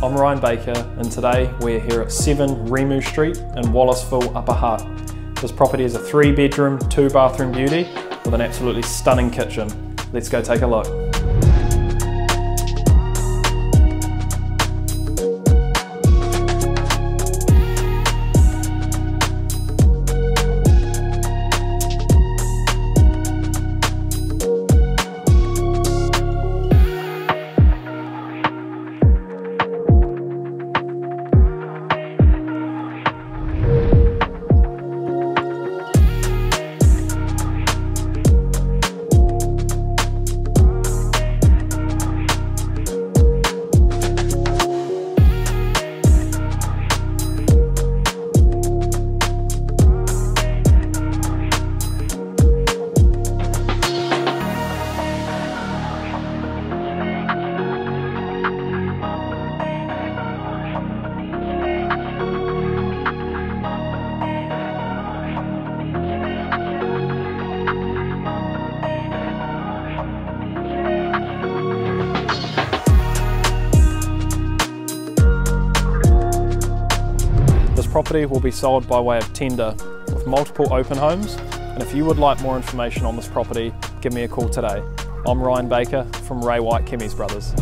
I'm Ryan Baker and today we're here at 7 Rimu Street in Wallaceville, Upper Hutt. This property is a three bedroom, two bathroom beauty with an absolutely stunning kitchen. Let's go take a look. Property will be sold by way of tender with multiple open homes and if you would like more information on this property give me a call today. I'm Ryan Baker from Ray White Kemeys Brothers.